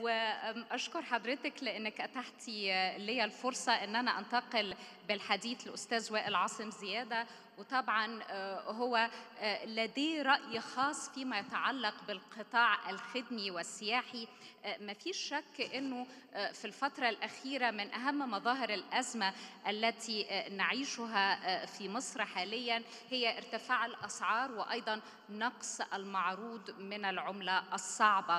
واشكر حضرتك لأنك أتحتي لي الفرصة إن أنا أنتقل بالحديث لأستاذ وائل عاصم زيادة. وطبعا آه، هو آه، لديه رأي خاص فيما يتعلق بالقطاع الخدمي والسياحي. ما فيش شك آه، في الفترة الأخيرة من أهم مظاهر الأزمة التي آه، نعيشها آه، في مصر حاليا هي ارتفاع الأسعار وأيضا نقص المعروض من العملة الصعبة.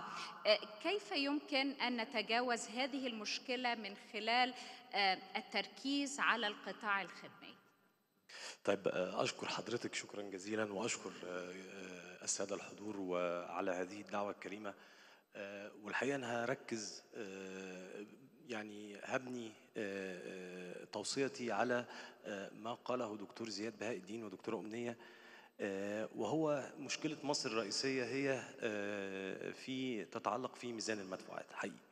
آه، كيف يمكن أن نتجاوز هذه المشكلة من خلال آه، التركيز على القطاع الخدمي؟ طيب آه، أشكر حضرتك شكرا جزيلا وأشكر آه، آه، السادة الحضور وعلى هذه الدعوة الكريمة. والحقيقة أنا هركز يعني هبني توصيتي على ما قاله دكتور زياد بهاء الدين ودكتورة أمنية. وهو مشكلة مصر الرئيسية هي في تتعلق في ميزان المدفوعات حقيقي.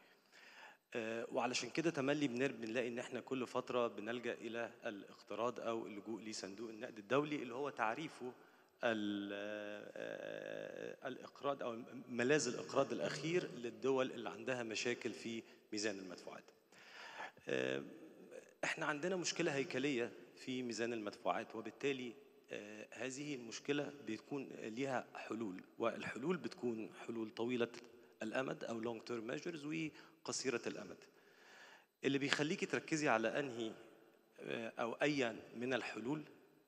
وعلشان كده تملي بنلاقي إن إحنا كل فترة بنلجأ إلى الاقتراض أو اللجوء لصندوق النقد الدولي اللي هو تعريفه آه، الإقراض أو ملاذ الإقراض الأخير للدول اللي عندها مشاكل في ميزان المدفوعات. آه، إحنا عندنا مشكلة هيكلية في ميزان المدفوعات وبالتالي آه، هذه المشكلة بتكون ليها حلول والحلول بتكون حلول طويلة الأمد أو long term measures وقصيرة الأمد. اللي بيخليكي تركزي على أنهي آه، أو اي من الحلول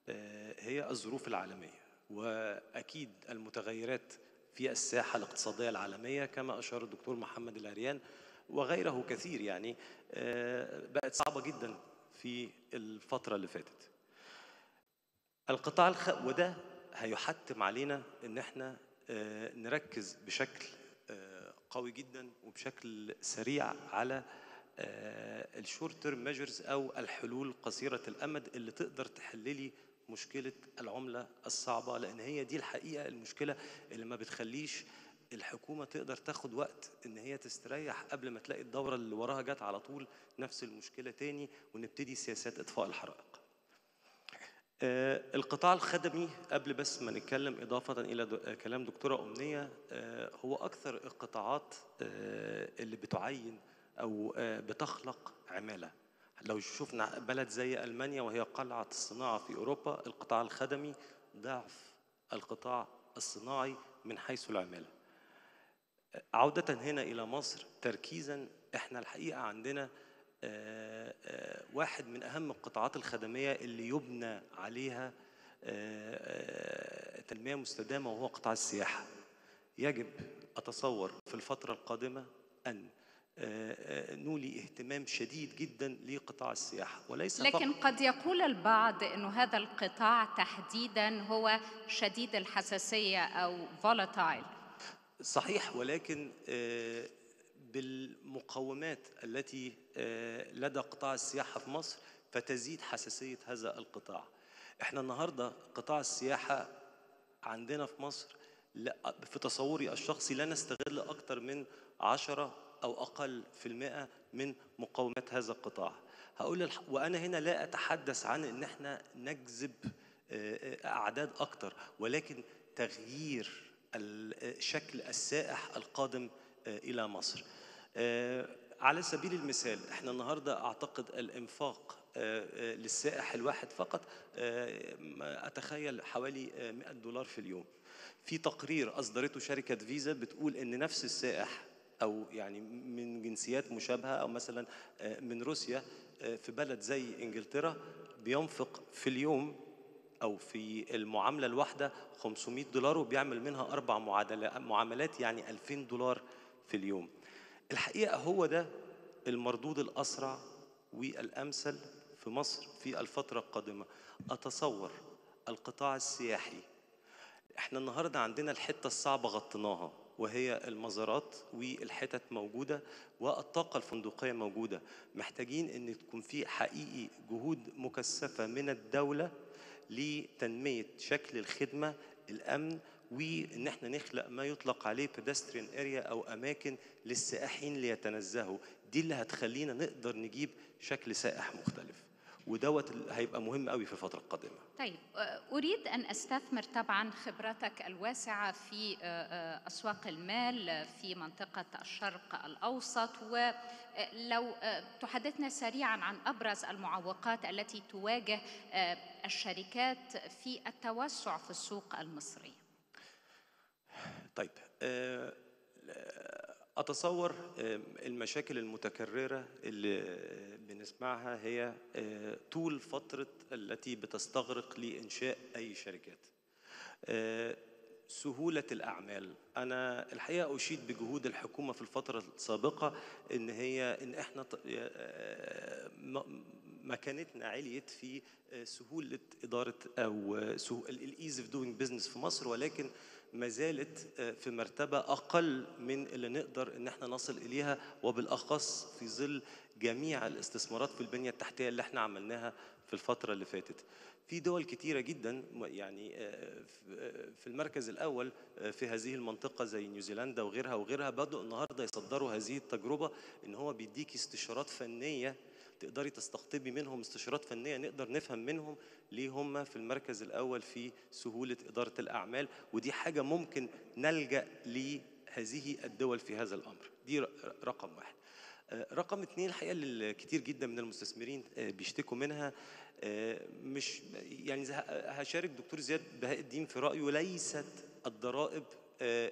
آه، هي الظروف العالمية. وأكيد المتغيرات في الساحة الاقتصادية العالمية كما أشار الدكتور محمد العريان وغيره كثير يعني آه، بقت صعبة جدا في الفترة اللي فاتت. القطاع الخ... وده هيحتم علينا إن إحنا نركز بشكل قوي جدا وبشكل سريع على ال short term measures أو الحلول قصيرة الأمد اللي تقدر تحللي مشكلة العملة الصعبة لأن هي دي الحقيقة المشكلة اللي ما بتخليش الحكومة تقدر تاخد وقت إن هي تستريح قبل ما تلاقي الدورة اللي وراها جت على طول نفس المشكلة تاني ونبتدي سياسات إطفاء الحرائق. آه، القطاع الخدمي قبل بس ما نتكلم إضافة إلى آه، كلام دكتورة أمنية آه، هو أكثر القطاعات آه، اللي بتعين أو آه، بتخلق عمالة. لو شفنا بلد زي ألمانيا وهي قلعة الصناعة في أوروبا القطاع الخدمي ضعف القطاع الصناعي من حيث العمالة. عودة هنا إلى مصر تركيزا إحنا الحقيقة عندنا آه، آه، واحد من أهم القطاعات الخدمية اللي يبنى عليها آه، آه، تنمية مستدامة وهو قطاع السياحة. يجب أتصور في الفترة القادمة أن آه، نولي اهتمام شديد جدا لقطاع السياحة وليس فقط لكن قد يقول البعض أن هذا القطاع تحديدا هو شديد الحساسية أو volatile. صحيح ولكن بالمقومات التي آه، لدى قطاع السياحة في مصر فتزيد حساسية هذا القطاع إحنا النهاردة قطاع السياحة عندنا في مصر لا في تصوري الشخصي لا نستغل أكثر من عشرة أو أقل في المئة من مقومات هذا القطاع هقول. وأنا هنا لا أتحدث عن إن إحنا نجذب آه، آه، أعداد أكتر ولكن تغيير شكل السائح القادم آه، إلى مصر. آه، على سبيل المثال إحنا النهارده أعتقد الإنفاق آه، للسائح الواحد فقط أتخيل حوالي آه، 100 دولار في اليوم. في تقرير أصدرته شركة فيزا بتقول إن نفس السائح أو يعني من جنسيات مشابهة أو مثلا من روسيا في بلد زي إنجلترا بينفق في اليوم أو في المعاملة الواحدة 500 دولار وبيعمل منها أربع معادلة- معاملات يعني 2000 دولار في اليوم. الحقيقة هو ده المردود الأسرع والأمثل في مصر في الفترة القادمة. أتصور القطاع السياحي. إحنا النهارده عندنا الحتة الصعبة غطيناها وهي المزارات والحتت موجودة والطاقة الفندقية موجودة. محتاجين إن تكون في حقيقي جهود مكثفة من الدولة لتنمية شكل الخدمة الأمن وان إحنا نخلق ما يطلق عليه pedestrian اريا أو أماكن للسائحين ليتنزهوا. دي اللي هتخلينا نقدر نجيب شكل سائح مختلف. ودوت هيبقى مهم قوي في الفترة القادمة. طيب آه، أريد أن أستثمر طبعا خبرتك الواسعة في آه، آه، أسواق المال في منطقة الشرق الأوسط ولو تحدثنا سريعا عن أبرز المعوقات التي تواجه الشركات في التوسع في السوق المصرية طيب آه، أتصور آه، المشاكل المتكررة اللي بنسمعها هي آه، طول فترة التي بتستغرق لإنشاء أي شركات. سهولة الأعمال. أنا الحقيقة أشيد بجهود الحكومة في الفترة السابقة إن هي إن إحنا مكانتنا عليت في آه، سهولة إدارة أو ال ease of doing business في مصر ولكن ما زالت آه، في مرتبة أقل من اللي نقدر إن إحنا نصل إليها وبالأخص في ظل جميع الاستثمارات في البنية التحتية اللي إحنا عملناها في الفترة اللي فاتت. في دول كتيرة جدا يعني آه، في- المركز الأول في هذه المنطقة زي نيوزيلندا وغيرها وغيرها بدأوا النهاردة يصدروا هذه التجربة إن هو بيديكي استشارات فنية تقدري تستقطبي منهم استشارات فنية نقدر نفهم منهم ليه هم في المركز الأول في سهولة إدارة الأعمال ودي حاجة ممكن نلجأ لهذه الدول في هذا الأمر. دي رقم واحد. آه، رقم اثنين الحقيقة اللي كتير جدا من المستثمرين آه، بيشتكوا منها آه، مش يعني هشارك دكتور زياد بهاء الدين في رأيه ليست الضرائب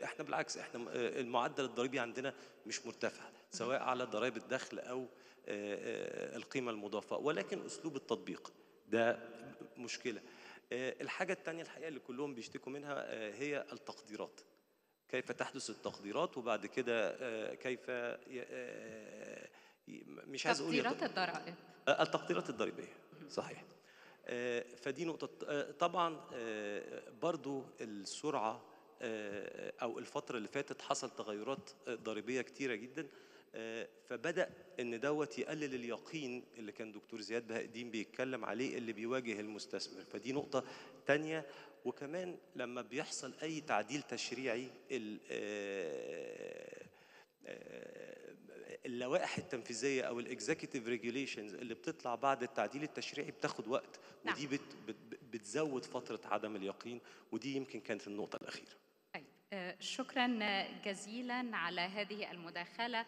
إحنا بالعكس إحنا المعدل الضريبي عندنا مش مرتفع سواء على ضرائب الدخل أو آه، آه، القيمة المضافة ولكن أسلوب التطبيق. ده مشكلة. آه، الحاجة الثانية الحقيقة اللي كلهم بيشتكوا منها هي التقديرات. كيف تحدث التقديرات؟ وبعد كده كيف مش عايز أقول تقديرات الضرائب. التقديرات الضريبية. صحيح. فدي نقطة. طبعا برضو السرعة أو الفترة اللي فاتت حصل تغيرات ضريبية كتيرة جدا. فبدأ إن دوت يقلل اليقين اللي كان دكتور زياد بهاء الدين بيتكلم عليه اللي بيواجه المستثمر. فدي نقطة تانية. وكمان لما بيحصل أي تعديل تشريعي آه، آه، اللوائح التنفيذية أو ال executive regulations اللي بتطلع بعد التعديل التشريعي بتاخد وقت نعم. ودي بت بت بتزود فترة عدم اليقين ودي يمكن كانت النقطة الأخيرة. طيب آه، شكرا جزيلا على هذه المداخلة.